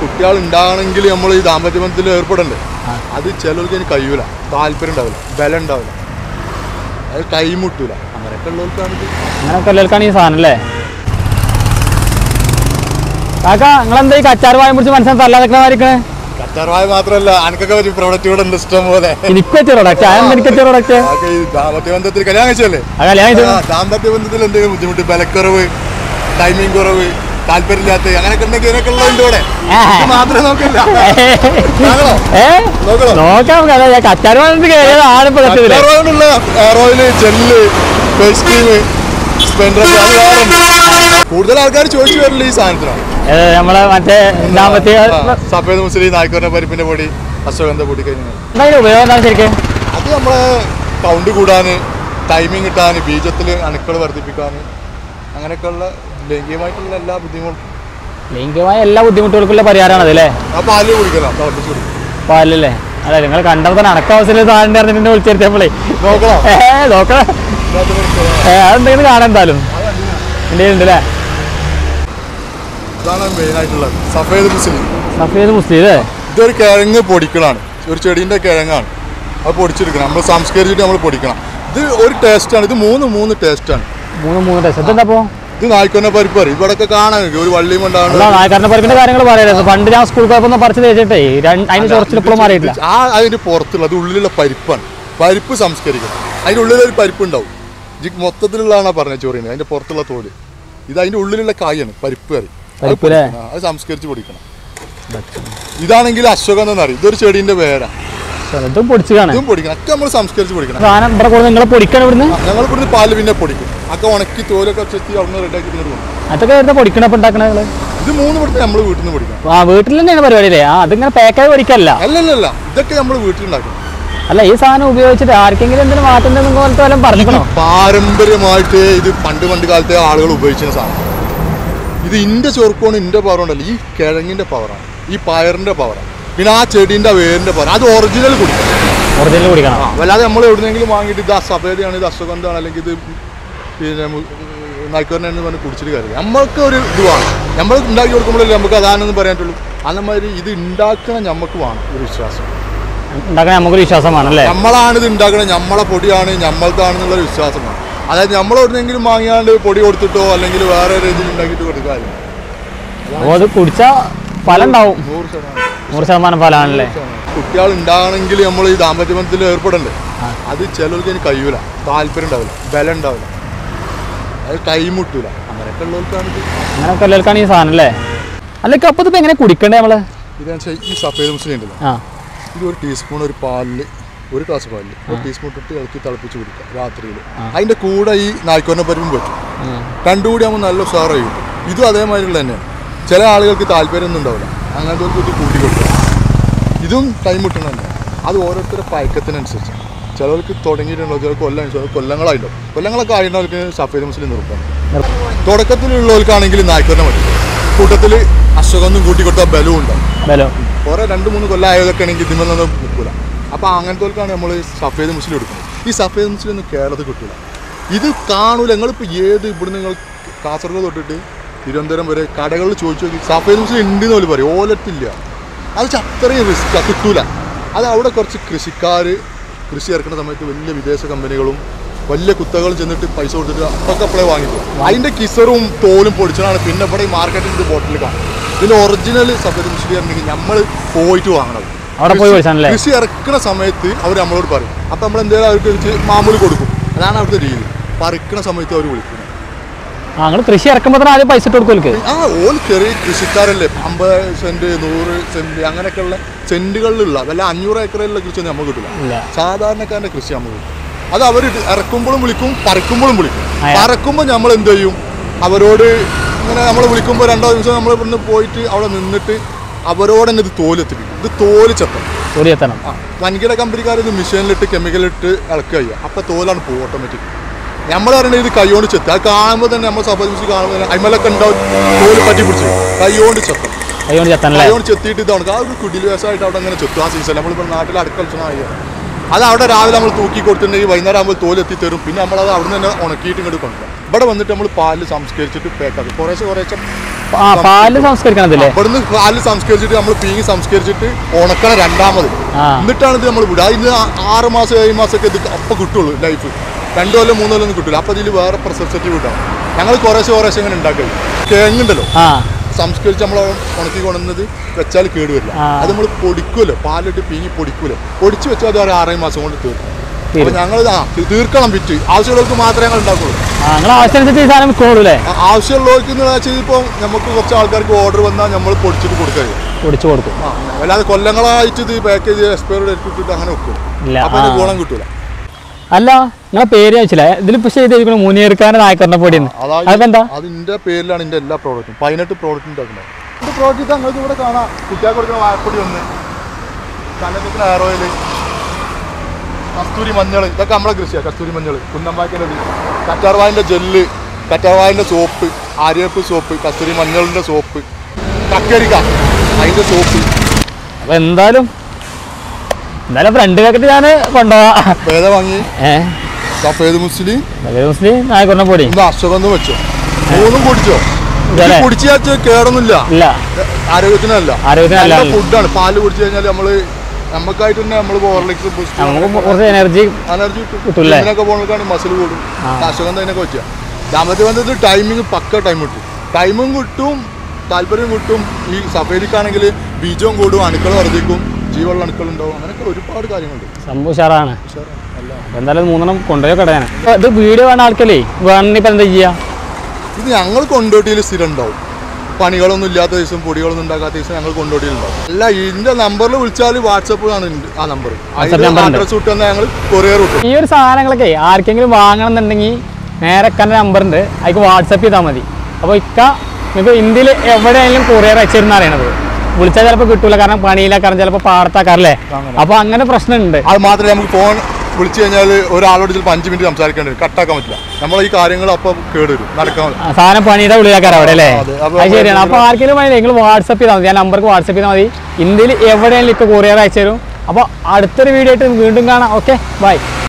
കുട്ടികൾ ഉണ്ടാകണമെങ്കിൽ നമ്മൾ ഈ ദാമ്പത്യ ബന്ധത്തിൽ ഏർപ്പെടണ്ടേ? അത് ചിലർക്ക് അതിന് കഴിയൂല. താല്പര്യം ഉണ്ടാവില്ല. ബലം ഉണ്ടാവില്ല അത് കൈമുട്ടൂല. അങ്ങനെയൊക്കെ ഉള്ളവർക്കാണ് അങ്ങനെയൊക്കെ ഉള്ളവർക്കാണ് ഈ സാധനം അല്ലേ? കാക്ക നിങ്ങളെന്താ ഈ കച്ചാർ വായ പിടിച്ച് മനസ്സിലാൻ തല്ലാതെ മാത്രമല്ല അനക്കൊക്കെ ഒരു പ്രൊഡക്റ്റ് ഇവിടെ ഉണ്ട് ഇഷ്ടം പോലെ. എനിക്ക് വെച്ച പ്രൊഡക്റ്റ് ആയ എനിക്ക് വെച്ച പ്രൊഡക്റ്റ് ദാമ്പത്യ ബന്ധത്തിൽ കല്യാണം കഴിച്ചല്ലേ ദാമ്പത്യ ബന്ധത്തിൽ എന്തെങ്കിലും ബുദ്ധിമുട്ട് ബലക്കുറവ് ടൈമിംഗ് കുറവ് താല്പര്യമില്ലാത്ത അങ്ങനെയൊക്കെ ഉണ്ടെങ്കിൽ ഇതിനൊക്കെ ഉള്ളതുണ്ട് ഇവിടെ. മാത്രമേ നോക്കില്ല? നോക്കാം കത്തില്ല കറ്റാർവായുള്ള ജെല്ല് ഫേസ് ക്രീം. കൂടുതൽ ആൾക്കാർ ചോദിച്ചു വരില്ല ഈ സാധനത്തിനാണ് നമ്മളെ മറ്റേ സാമ്പത്തിക സഫേദ് മുസ്ലിം നായ്ക്കൂറിന്റെ പരിപ്പിന്റെ പൊടി അശ്വഗന്ധ പൊടി കഴിഞ്ഞാൽ ഉപയോഗം ശരിക്കും? അത് നമ്മളെ കൗണ്ട് കൂടാന് ടൈമിംഗ് കിട്ടാൻ ബീജത്തിൽ അണുക്കൾ വർദ്ധിപ്പിക്കാൻ അങ്ങനെയൊക്കെയുള്ള ലൈംഗികമായിട്ടുള്ള എല്ലാ ബുദ്ധിമുട്ടും. ലൈംഗികമായ എല്ലാ ബുദ്ധിമുട്ടുകൾക്കുള്ള പരിഹാരമാണ് അതല്ലേ പാൽ കുടിക്കണം തിളപ്പിച്ച് കുടിക്കും പാലല്ലേ? അല്ല നിങ്ങൾ കണ്ടപ്പോൾ അടക്ക അവസരം സാധനം അറിഞ്ഞിട്ട് വിളിച്ചെടുത്തപ്പോഴേ നോക്കണോ? അതെന്തെങ്കിലും കാണാൻ എന്തായാലും. ഉണ്ടല്ലേ ഇതാണ് മെയിൻ ആയിട്ടുള്ളത്. സഫേദ് മുസ്ലിം. സഫീദ് മുസ്ലിം അല്ലേ? ഇതൊരു കിഴങ്ങ് പൊടിക്കണാണ് ഒരു ചെടീന്റെ കിഴങ്ങാണ്. അത് പൊടിച്ചെടുക്കണം. നമ്മൾ സംസ്കരിച്ചിട്ട് നമ്മൾ പൊടിക്കണം. ഇത് ഒരു ടേസ്റ്റാണ് ഇത് മൂന്ന് മൂന്ന് ടേസ്റ്റാണ് മൂന്ന് മൂന്ന് ടേസ്റ്റ്. ഇത് നായ്ക്കൊന്ന പരിപ്പ് പറയും ഇവിടെ കാണാൻ ഒരു വള്ളിയും അല്ല നായ്ക്കാരന്റെ പരിപ്പിന്റെ കാര്യങ്ങൾ പറയായിരുന്നു പണ്ട് ഞാൻ സ്കൂൾ പേപ്പർ ഒന്ന് പറിച്ച് തേച്ചിട്ടേ അതിന് ചൊറച്ചിൽ ഇപ്പോഴും മാറിയിട്ടില്ല. ആ അതിന്റെ പുറത്തുള്ള അത് ഉള്ളിലുള്ള പരിപ്പാണ്. പരിപ്പ് സംസ്കരിക്കണം അതിന്റെ ഉള്ളിൽ ഒരു പരിപ്പ് ഉണ്ടാവും മൊത്തത്തിലുള്ളതാണ് പറഞ്ഞത് ചോറിന്. അതിന്റെ പുറത്തുള്ള തോൽ. ഇത് അതിന്റെ ഉള്ളിലുള്ള കായാണ് പരിപ്പ് കറി. അത് സംസ്കരിച്ച് പൊടിക്കണം. ഇതാണെങ്കിൽ അശ്വഗന്ധം എന്നറിയും. ഇതൊരു ചെടീന്റെ വേരാ ഇതും പൊടിക്കണം. ഒക്കെ നമ്മൾ സംസ്കരിച്ച് പൊടിക്കണം. സാധനം ഇവിടെ കൊടുത്ത് നിങ്ങൾ പൊടിക്കണം ഇവിടുന്ന്? ഞങ്ങൾ ഇവിടുന്ന് പാൽ പിന്നെ പൊടിക്കും. ഒക്കെ ഉണക്കി തോലൊക്കെ ചെത്തി അവിടുന്ന് റെഡിയാക്കി ഇങ്ങോട്ട് പോകും അതൊക്കെ വരുന്ന പൊടിക്കണം ഇപ്പം ഉണ്ടാക്കണ നിങ്ങൾ ഇത് മൂന്ന് ഇവിടുത്തെ നമ്മൾ വീട്ടിൽ നിന്ന് പൊടിക്കണം. ആ വീട്ടിൽ തന്നെയാണ് പരിപാടി അല്ലേ ആ അതിങ്ങനെ പാക്കായി പൊടിക്കല്ല. അല്ലല്ലല്ല ഇതൊക്കെ നമ്മൾ വീട്ടിലുണ്ടാക്കും അല്ല ഈ സാധനം ഉപയോഗിച്ചിട്ട് ആർക്കെങ്കിലും എന്തെങ്കിലും മാറ്റുന്ന പോലത്തെ വല്ലതും പറഞ്ഞിക്കണോ പാരമ്പര്യമായിട്ട് ഇത് പണ്ട് പണ്ട് കാലത്തെ ആളുകൾ ഉപയോഗിച്ചിരുന്ന സാധനം. ഇത് ഇന്റെ ചോർക്കോണ് ഇന്റെ പവർ ഉണ്ടല്ലോ ഈ കിഴങ്ങിന്റെ പവറാണ് ഈ പയറിന്റെ പവറാണ് പിന്നെ ആ ചെടീന്റെ വേരിന്റെ പോലെ. അത് ഒറിജിനൽ കുടിക്കണം ഒറിജിനൽ കുടിക്കണം. അല്ലാതെ നമ്മൾ എവിടെന്നെങ്കിലും വാങ്ങിയിട്ട് ഇത് സഫേദയാണ് ഇത് അസുഗന്ധമാണ് അല്ലെങ്കിൽ ഇത് പിന്നെ നായ്ക്കോറിനെ പറഞ്ഞ് കുടിച്ചിട്ട് കാര്യം നമ്മൾക്ക് ഒരു ഇത് വേണം. നമ്മൾ ഉണ്ടാക്കി കൊടുക്കുമ്പോഴല്ലേ നമുക്ക് അതാണെന്ന് പറയാൻ പറ്റുള്ളൂ അതേമാതിരി ഇത് ഉണ്ടാക്കണം നമുക്ക് വേണം ഒരു വിശ്വാസം. ഉണ്ടാക്കാൻ നമുക്കൊരു വിശ്വാസമാണ് അല്ലേ? നമ്മളാണ് ഇത് ഉണ്ടാക്കുന്നത് നമ്മളെ പൊടിയാണ് നമ്മളതാണെന്നുള്ള വിശ്വാസമാണ് അതായത് നമ്മൾ എവിടെന്നെങ്കിലും വാങ്ങിയാണ്ട് പൊടി കൊടുത്തിട്ടോ അല്ലെങ്കിൽ വേറെ രീതിയിൽ ഉണ്ടാക്കിയിട്ട് കൊടുക്കാറില്ല അത് കുടിച്ചാൽ ഫലം ഉണ്ടാവും. നൂറ് ശതമാനം. നൂറ് ശതമാനം ഫലമാണല്ലേ? കുട്ടികൾ ഉണ്ടാകണമെങ്കിൽ നമ്മൾ ഈ ദാമ്പത്യ ബന്ധത്തിൽ ഏർപ്പെടണ്ടേ? അത് ചിലർക്ക് അതിന് കഴിയൂല. താല്പര്യം ഉണ്ടാവില്ല. ബലം ഉണ്ടാവില്ല. അത് കൈമുട്ടൂല അങ്ങനെയൊക്കെ ഉള്ളവർക്കാണ് അങ്ങനെയൊക്കെ ഉള്ളവർക്കാണ് ഈ സാധനം അല്ലേ? അല്ല ഇതിപ്പോൾ എങ്ങനെ കുടിക്കണ്ടേ നമ്മൾ? ഇതെന്ന് ഈ സഫേദ് മുസ്ലിം ഉണ്ടല്ലോ. ഇത് ഒരു ടീസ്പൂൺ ഒരു പാലിൽ ഒരു ഗ്ലാസ് പാലിൽ ഒരു ടീസ്പൂൺ ഇട്ട് ഇളക്കി തിളപ്പിച്ച് കുടിക്കുക രാത്രിയിൽ അതിന്റെ കൂടെ ഈ നായ്ക്കൊന്ന പരിപ്പും പറ്റും. രണ്ടും കൂടി ആകുമ്പോൾ നല്ല ഉഷാറായി കിട്ടും. ഇതും അതേമാതിരിയുള്ള തന്നെയാണ്. ചില ആളുകൾക്ക് താല്പര്യമൊന്നും ഉണ്ടാവില്ല. അങ്ങനത്തെ ഒരു ഇത് കൂട്ടി കൊടുക്കുക. ഇതും ടൈം കിട്ടണം തന്നെ. അത് ഓരോരുത്തരുടെ പയക്കത്തിനനുസരിച്ച്. ചിലർക്ക് തുടങ്ങിയിട്ടുണ്ടോ? ചിലർക്ക് കൊല്ലം ചിലർക്ക് കൊല്ലങ്ങളായിട്ടുണ്ടോ? കൊല്ലങ്ങളൊക്കെ ആയിട്ടുള്ളവർക്ക് സഫേദ് മുസ്ലിം നിർത്താം തുടക്കത്തിലുള്ളവർക്കാണെങ്കിൽ നായ്ക്കൊന്ന മതി. കൂട്ടത്തിൽ അസുഖമൊന്നും കൂട്ടി കൊടുത്താൽ ബലവും ഉണ്ടാവും ഓരോ കുറെ രണ്ട് മൂന്ന് കൊല്ലം ആയതൊക്കെ ആണെങ്കിൽ ഇതിമൊന്നും നിൽക്കില്ല അപ്പോൾ അങ്ങനത്തെവർക്കാണ് നമ്മൾ സഫേദ് മുസ്ലിം എടുക്കുന്നത്. ഈ സഫേദ് മുസ്ലിം ഒന്നും കേരളത്തിൽ കിട്ടില്ല ഇത് കാണൂല. നിങ്ങളിപ്പോൾ ഏത് ഇവിടെ നിങ്ങൾ കാസർഗോഡ് തൊട്ടിട്ട് തിരുവനന്തപുരം വരെ കടകളിൽ ചോദിച്ചു നോക്കി മുസ്ലിം ഉണ്ട് എന്ന് പോലും പറയും. ഓലത്തില്ല. അത് അത്രയും റിസ്ക് കിട്ടൂല. അത് അവിടെ കുറച്ച് കൃഷിക്കാർ കൃഷി ഇറക്കുന്ന സമയത്ത് വലിയ വിദേശ കമ്പനികളും വലിയ കുത്തകളും ചെന്നിട്ട് പൈസ കൊടുത്തിട്ട് അപ്പൊക്കെ അപ്ലൈ വാങ്ങിക്കും. അതിന്റെ കിസറും തോലും പൊടിച്ചതാണ് പിന്നെ ഇവിടെ ഈ മാർക്കറ്റിൽ ഇത് ബോട്ടിൽ കാണും. ഇതിൽ ഒറിജിനൽ സഫേദ് മുസ്ലിം നമ്മൾ പോയിട്ട് വാങ്ങണം. അവിടെ പോയി? കൃഷി ഇറക്കുന്ന സമയത്ത് അവർ നമ്മളോട് പറയും. അപ്പം നമ്മൾ എന്തെങ്കിലും അവർക്ക് മാമൂലി കൊടുക്കും. അതാണ് അവിടുത്തെ രീതി. പറിക്കുന്ന സമയത്ത് അവർ വിളിക്കുന്നത് നിങ്ങൾ കൃഷി ഇറക്കുമ്പോൾ തന്നെ ആദ്യം പൈസ ഇട്ട് കൊടുക്കും ആ ഓൽ ചെറിയ കൃഷിക്കാരല്ലേ? അമ്പത് സെന്റ് നൂറ് സെന്റ് അങ്ങനെയൊക്കെയുള്ള സെന്റുകളിലുള്ള വല്ല അഞ്ഞൂറ് ഏക്കറിലുള്ള കൃഷിയൊന്നും നമുക്ക് കിട്ടില്ല സാധാരണക്കാരന്റെ കൃഷി നമുക്ക് അത് അവർ ഇറക്കുമ്പോഴും വിളിക്കും പറക്കുമ്പോഴും വിളിക്കും. പറക്കുമ്പോൾ നമ്മൾ എന്ത് ചെയ്യും? അവരോട് ഇങ്ങനെ നമ്മൾ വിളിക്കുമ്പോൾ രണ്ടോ ദിവസം നമ്മൾ ഇവിടുന്ന് പോയിട്ട് അവിടെ നിന്നിട്ട് അവരോട് തന്നെ ഇത് തോലെത്തിപ്പിക്കും ഇത് തോൽ ചെത്തണം. ഒരു എത്തണം ആ വൻകിട കമ്പനിക്കാർ ഇത് മെഷീനിലിട്ട് കെമിക്കലിട്ട് ഇളക്കുക ചെയ്യുക. അപ്പോൾ തോലാണ് പോകും ഓട്ടോമാറ്റിക് നമ്മൾ പറയുന്നത് ഇത് കൈകൊണ്ട് ചെത്തുക അത് കാണുമ്പോൾ തന്നെ നമ്മൾ സഫർ മ്യൂസിക് കാണുമ്പോൾ തന്നെ അയിമലൊക്കെ ഉണ്ടാവും തോൽ പറ്റി പിടിച്ച്. കൈകൊണ്ട് ചെത്തും. കൈകൊണ്ട് ചെത്തണല്ലേ കൈകൊണ്ട് ചെത്തിയിട്ട് ഇതാണ്. ആ ഒരു കുടിൽ വേഷമായിട്ട് അവിടെ അങ്ങനെ ചെത്തും ആ സീസൺ നമ്മളിപ്പോൾ നാട്ടിൽ അടുക്കളച്ചനായി അത് അവിടെ രാവിലെ നമ്മൾ തൂക്കി കൊടുത്തിട്ടുണ്ടെങ്കിൽ വൈകുന്നേരം ആകുമ്പോൾ തോലെത്തി തരും. പിന്നെ നമ്മളത് അവിടെ നിന്ന് തന്നെ ഉണക്കിയിട്ട് ഇങ്ങോട്ട് കൊണ്ടുവരാം. ഇവിടെ വന്നിട്ട് നമ്മൾ പാൽ സംസ്കരിച്ചിട്ട് പാക്കാക്കും കുറേശ്ശെ കുറേശ്ശെ പാൽ സംസ്കരിക്കണതില്ലേ? ഇവിടുന്ന് പാൽ സംസ്കരിച്ചിട്ട് നമ്മൾ പീങ്ങി സംസ്കരിച്ചിട്ട് ഉണക്കണം രണ്ടാമത്. എന്നിട്ടാണ് ഇത് നമ്മൾ വിടുക. ആ- ആറ് മാസം ഏഴ് മാസമൊക്കെ ഇത് അപ്പം കിട്ടുള്ളൂ ലൈഫ് രണ്ടു കൊല്ലം മൂന്ന് കൊല്ലം ഒന്നും കിട്ടില്ല അപ്പോൾ ഇതിൽ വേറെ പ്രസക്സറ്റീവ് കിട്ടണം ഞങ്ങൾ കുറേശ്ശെ കുറേശ്ശെ ഇങ്ങനെ ഉണ്ടാക്കൽ കിഴങ്ങുണ്ടല്ലോ സംസ്കരിച്ച് നമ്മൾ ഉണക്കി കൊണ്ടുവന്നത് വെച്ചാൽ കേടുവരില്ല അത് നമ്മൾ പൊടിക്കുമല്ലോ പാലിട്ട് പീങ്ങി പൊടിക്കൂലോ? പൊടിച്ച് വെച്ചാൽ അത് ഒരു ആറേഴ് മാസം കൊണ്ട് തീർക്കും അപ്പൊ ഞങ്ങൾ തീർക്കണം വിറ്റ്. ആവശ്യമുള്ളവർക്ക് മാത്രമേ ഞങ്ങൾ ഉണ്ടാക്കുള്ളൂ ആവശ്യമുള്ളവർക്ക് എന്ന് വെച്ചാൽ ഇപ്പോൾ നമുക്ക് കുറച്ച് ആൾക്കാർക്ക് ഓർഡർ വന്നാൽ നമ്മൾ പൊടിച്ചിട്ട് കൊടുക്കുക പൊടിച്ചു കൊടുക്കും. അല്ലാതെ കൊല്ലങ്ങളായിട്ട് ഇത് പാക്കേജ് എക്സ്പയർ ഡേറ്റ് കിട്ടിയിട്ട് അങ്ങനെ വെക്കും. അപ്പൊ ഗുണം കിട്ടൂല. അല്ല നിങ്ങളെ പേര് ചോദിച്ചില്ല. ഇതിലിപ്പോ ചെയ്തിരിക്കണം മുനീർക്കാന്റെ നായക്കറിന്റെ പൊടിയാണ്. അതെന്താ? അതിന്റെ പേരിലാണ് എന്റെ എല്ലാ പ്രോഡക്റ്റും പതിനെട്ട് പ്രോഡക്റ്റ് ഉണ്ടാക്കുന്നത്. ഇത് പ്രോഡക്റ്റ് നിങ്ങൾക്ക് ഇവിടെ കാണാം. കുട്ടികൾക്ക് കൊടുക്കുന്ന വാഴപ്പൊടി ഒന്ന്. കലക്കുന്ന ഹെയർ ഓയിൽ കസ്തൂരി മഞ്ഞൾ. ഇതൊക്കെ നമ്മളെ കൃഷിയാണ് കസ്തൂരി മഞ്ഞൾ. കുന്നമ്പാക്കിന്റെ കറ്റാർവായിന്റെ ജെല്ല് കറ്റാർവായിന്റെ സോപ്പ് ആര്യപ്പ് സോപ്പ് കസ്തൂരി മഞ്ഞളിന്റെ സോപ്പ് കക്കരിക്ക അതിന്റെ സോപ്പ് അപ്പൊ എന്തായാലും എന്തായാലും ഫ്രണ്ട് പാക്കറ്റ് ഞാൻ കൊണ്ടുപോവാ. വാങ്ങി? സഫേദ് മുസ്ലിം. മുസ്ലിം നായക്കറിന്റെ പൊടി. അശ്വഗന്ധം വെച്ചോ. മൂന്നും കുടിച്ചോ? കുടിച്ചു വെച്ചാൽ കേടൊന്നുമില്ല. ഇല്ല. ആരോഗ്യത്തിനല്ല. ആരോഗ്യത്തിനല്ല. ഫുഡാണ് പാൽ കുടിച്ചു കഴിഞ്ഞാൽ നമ്മൾ നമുക്കായിട്ട് തന്നെ നമ്മൾ ഹോർലിക്സ് കുറച്ച് എനർജി എനർജി കിട്ടും. ഇതിനൊക്കെ പോകുന്നതാണ് മസിൽ കൂടും. അശ്വഗന്ധം അതിനൊക്കെ വെച്ചാൽ ദാമ്പത്യ ബന്ധത്തിൽ ടൈമിങ് പക്ക ടൈം കിട്ടും. ടൈമും കിട്ടും താല്പര്യം കിട്ടും. ഈ സഫേരിക്കാണെങ്കിൽ ബീജവും കൂടും അണുക്കൾ വർദ്ധിക്കും. ജീവനുള്ള അങ്ങനെയൊക്കെ ഒരുപാട് കാര്യങ്ങളുണ്ട്. സംഭവം ഉഷാറാണ്. ഉഷാറാ. അല്ല. അപ്പൊ എന്തായാലും മൂന്നെണ്ണം കൊണ്ടുപോയി കടയാണ്. ഇത് വേണ ആൾക്കല്ലേ? എന്താ ഇത് ഞങ്ങൾ കൊണ്ടോട്ടിയിൽ സ്ഥിരം ഉണ്ടാവും പണികളൊന്നും ഇല്ലാത്ത ദിവസം പൊടികളൊന്നും ഉണ്ടാക്കാത്ത ദിവസം ഞങ്ങൾ കൊണ്ടോട്ടിയിലുണ്ടാവും അല്ല ഇതിന്റെ നമ്പറിൽ വിളിച്ചാൽ വാട്സപ്പ് ആണ് ആ നമ്പർ. അഡ്രസ് വിട്ട് ഞങ്ങൾ കൊറിയർ വിട്ടു ഈ ഒരു സാധനങ്ങളൊക്കെ ആർക്കെങ്കിലും വാങ്ങണം എന്നുണ്ടെങ്കിൽ നേരെ കണ്ട നമ്പർ ഉണ്ട്. അതിക്ക് വാട്സപ്പ് ചെയ്താൽ മതി. അപ്പോൾ ഇക്ക നിങ്ങൾക്ക് ഇന്ത്യയിൽ എവിടെയായാലും കൊറിയർ അയച്ചിരുന്ന അറിയണത് വിളിച്ചാൽ ചിലപ്പോൾ കിട്ടൂല കാരണം പണിയിലാക്കാരം ചിലപ്പോൾ പാടത്താക്കാറല്ലേ. അപ്പോൾ അങ്ങനെ പ്രശ്നമുണ്ട്. അത് മാത്രമേ നമുക്ക് ഫോൺ വിളിച്ചു കഴിഞ്ഞാൽ ഒരാളോട് ചിലപ്പോൾ അഞ്ച് മിനിറ്റ് സംസാരിക്കേണ്ടി വരും. കട്ടാക്കാൻ പറ്റില്ല. നമ്മൾ ഈ കാര്യങ്ങൾ അപ്പൊ കേടുവരും. നടക്കാൻ സാധനം പണിയുടെ ഉള്ളിലാക്കാരം അവിടെ അല്ലേ? ശരിയാണ് അപ്പൊ അത് ശരിയാണ്. അപ്പോൾ ആർക്കെങ്കിലും വേണമെങ്കിൽ നിങ്ങൾ വാട്സപ്പ് ചെയ്താൽ മതി. ഞാൻ നമ്പർക്ക് വാട്സപ്പ് ചെയ്താൽ മതി. ഇന്ത്യയിൽ എവിടെയെങ്കിലും ഇപ്പൊ കൊറിയർ അയച്ചു തരും. അപ്പോൾ അടുത്തൊരു വീഡിയോ ആയിട്ട് വീണ്ടും കാണാം. Okay bye